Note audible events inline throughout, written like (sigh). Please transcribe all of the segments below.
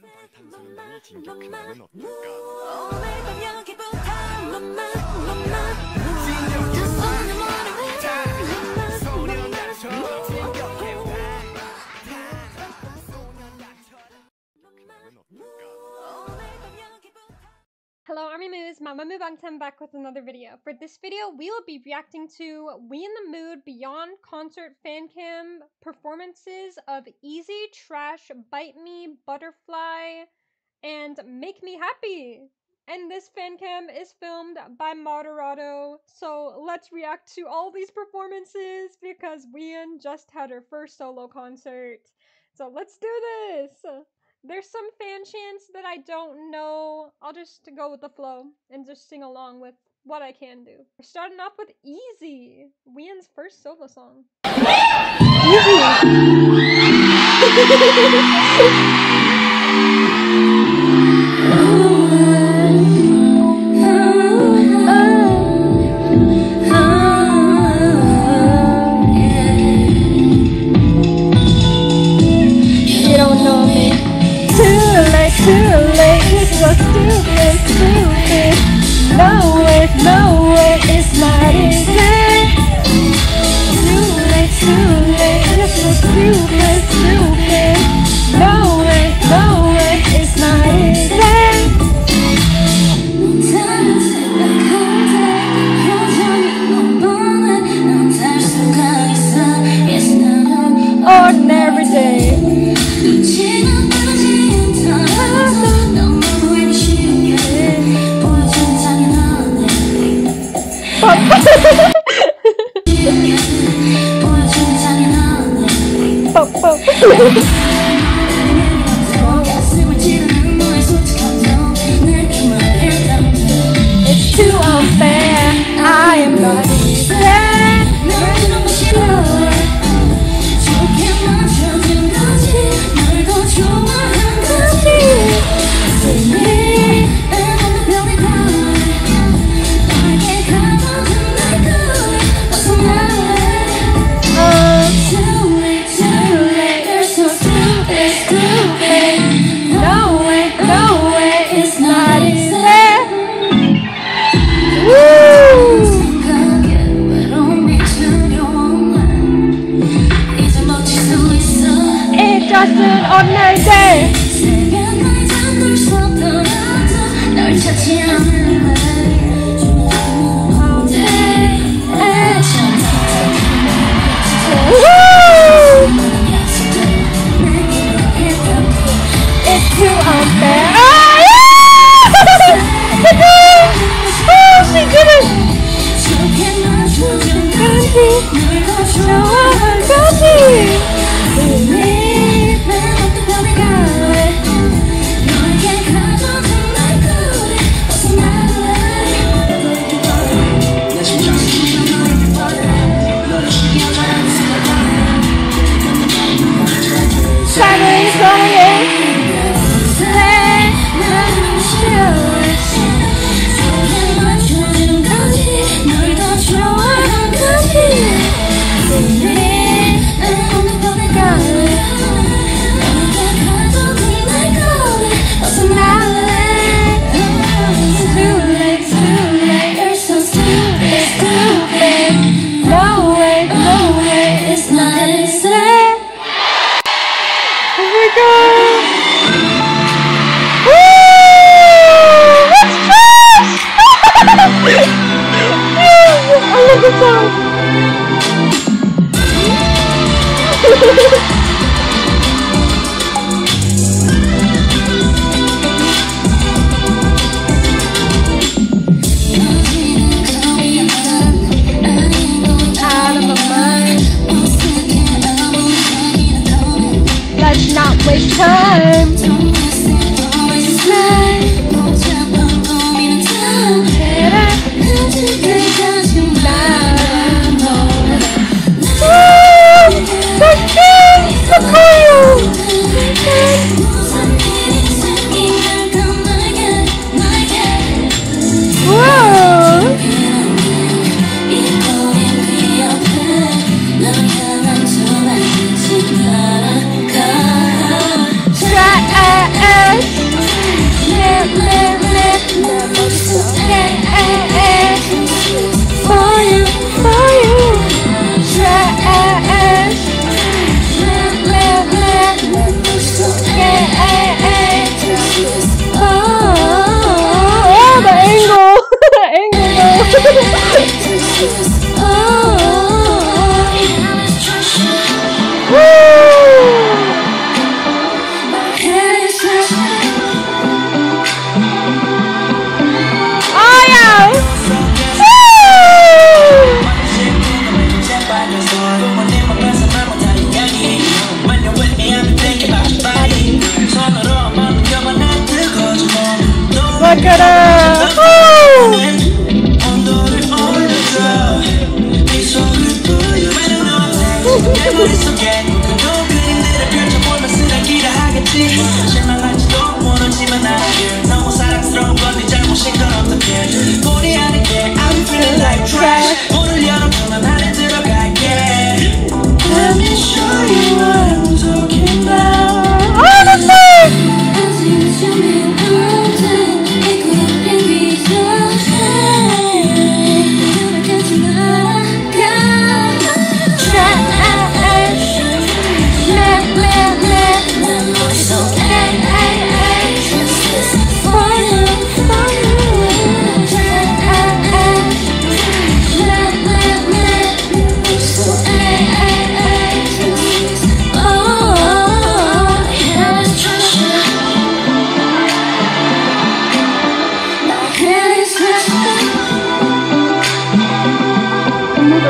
방탄소년단이 진격하는 어떨까? Hello Army Moos, Mamamoo Bangtan back with another video. For this video, we will be reacting to Whee In the Mood Beyond Concert Fan Cam performances of Easy, Trash, Bite Me, Butterfly, and Make Me Happy. And this fan cam is filmed by Moderato, so let's react to all these performances because Wheein just had her first solo concert. So let's do this! There's some fan chants that I don't know. I'll just go with the flow and just sing along with what I can do. We're starting off with Easy, Wheein's first solo song. (laughs)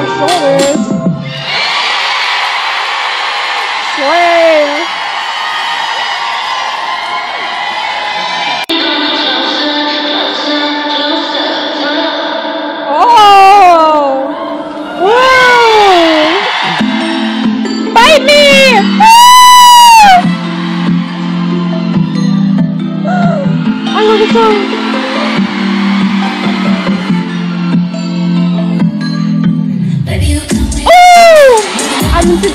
shoulder.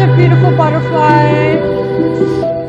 such a beautiful butterfly.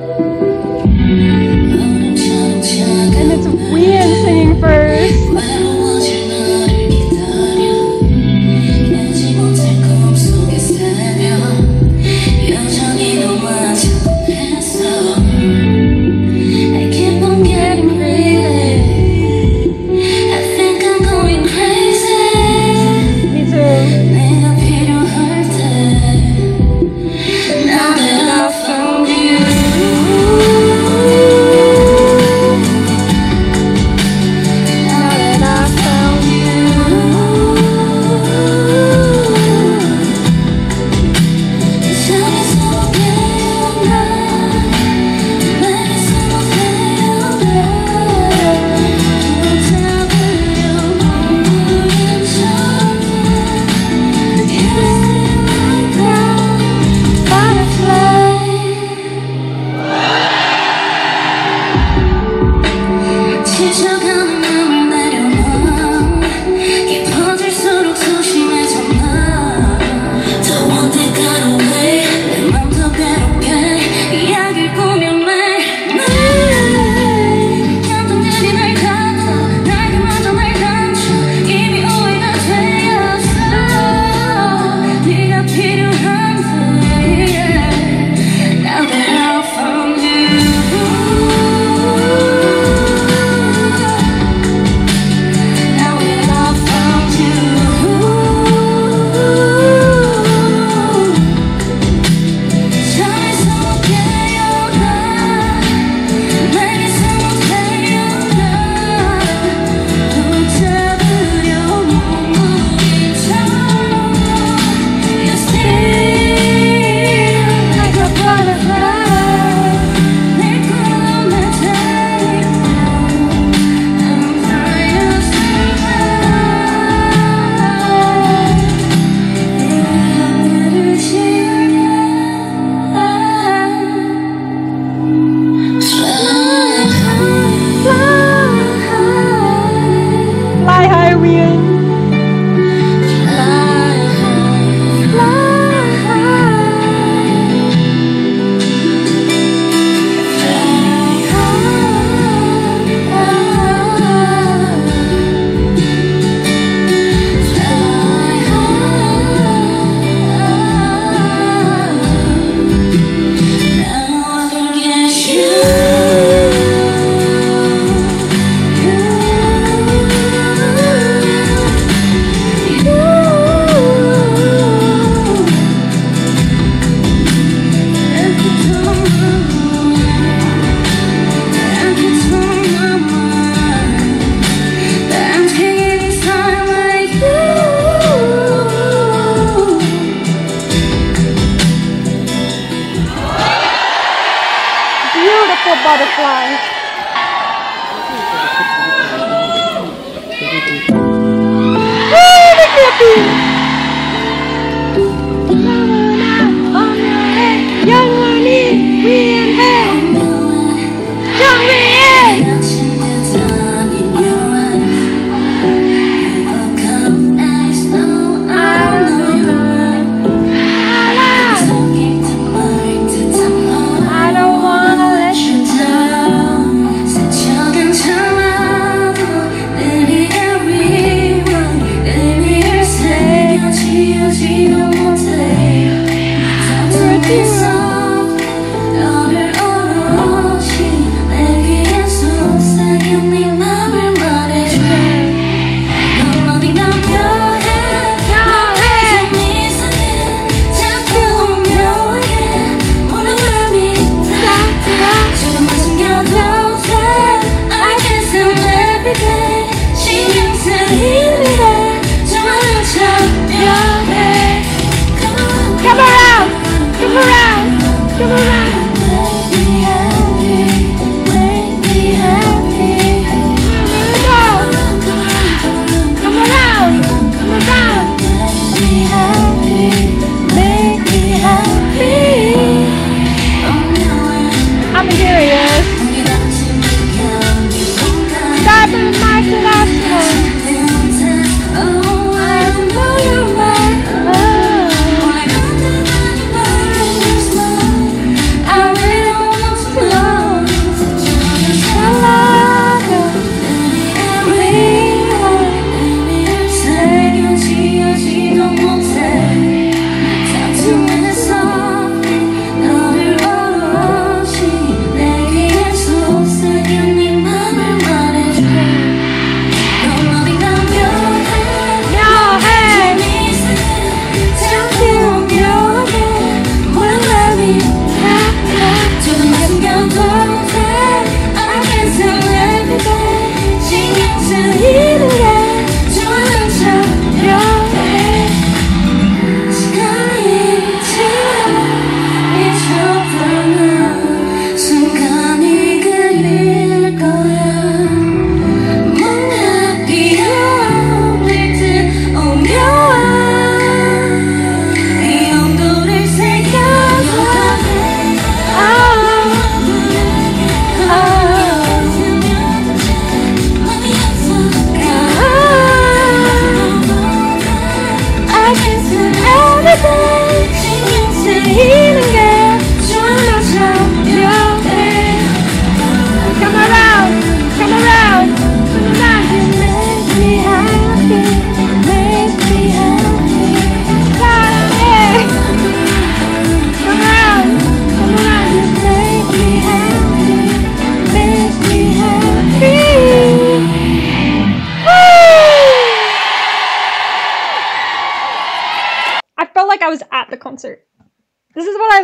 Jesus.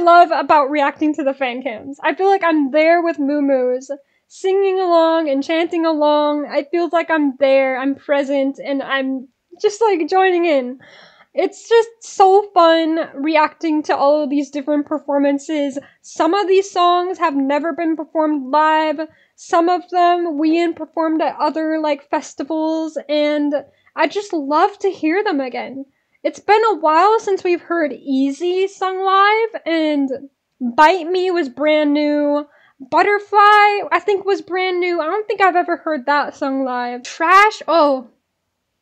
Love about reacting to the fan cams. I feel like I'm there with Moo singing along and chanting along. It feels like I'm there, I'm present, and I'm just like joining in. It's just so fun reacting to all of these different performances. Some of these songs have never been performed live. Some of them Wheein performed at other like festivals, and I just love to hear them again. It's been a while since we've heard Easy sung live, and Bite Me was brand new. Butterfly, I think, was brand new. I don't think I've ever heard that sung live. Trash, oh,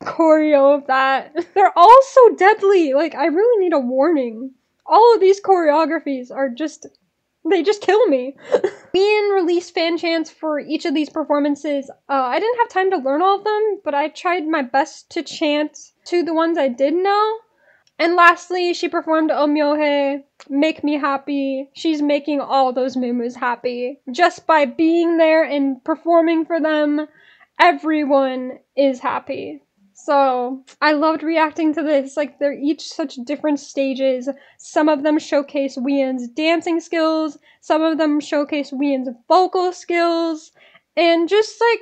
choreo of that. (laughs) They're all so deadly. Like, I really need a warning. All of these choreographies are just. They just kill me. (laughs) Being released fan chants for each of these performances. Uh, I didn't have time to learn all of them, but I tried my best to chant to the ones I did know. And lastly, she performed Omyohe, Make Me Happy. She's making all those MooMoos happy. Just by being there and performing for them, everyone is happy. So I loved reacting to this. Like they're each such different stages. Some of them showcase Wheein's dancing skills. Some of them showcase Wheein's vocal skills, and just like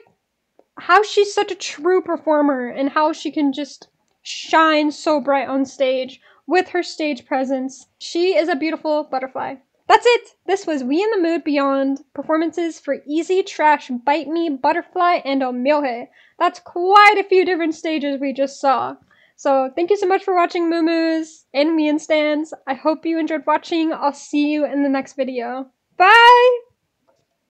how she's such a true performer and how she can just shine so bright on stage with her stage presence. She is a beautiful butterfly. That's it! This was Whee In the Mood Beyond performances for Easy, Trash, Bite Me, Butterfly, and Omyohe. That's quite a few different stages we just saw. So thank you so much for watching MooMoos and Wheein Stands. I hope you enjoyed watching. I'll see you in the next video. Bye!